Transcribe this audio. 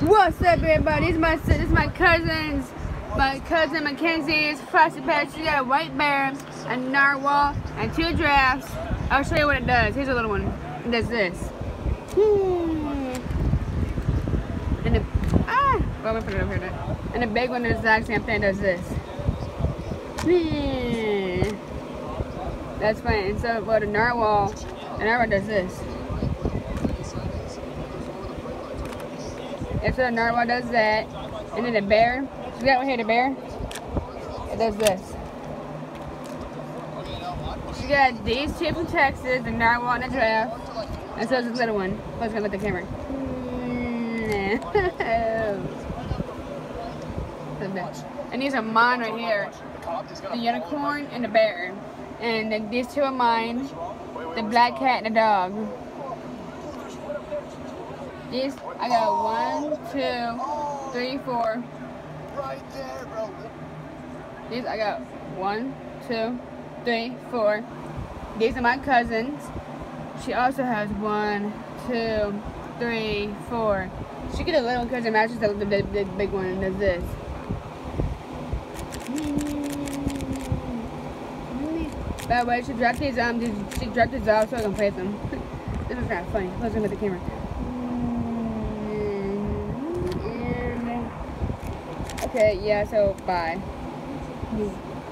What's up, everybody? This is my my cousins. My cousin Mackenzie is Feisty Pets. She got a white bear, a narwhal, and two giraffes. I'll show you what it does. Here's a little one. It does this. And the ah, well, we put it over here. And the big one is the exact same thing. Does this. Hmm. That's fine. And so, well, the narwhal, the narwhal does this. And so the narwhal does that. And then the bear, see that one here, the bear? It does this. You got these two from Texas, the narwhal and the giraffe. And so is this little one. Let's go with the camera. Mm, and these are mine right here. The unicorn and the bear. And then these two are mine. The black cat and the dog. These, I got one, two, three, four. Right there, bro. These, I got one, two, three, four. These are my cousins. She also has one, two, three, four. She get a little cousin because it matches the, the, the, big one and does this. By the way, she dropped these um she dropped these off so I can play with them. this is kind of funny. Look at the camera. Okay, yeah, so bye.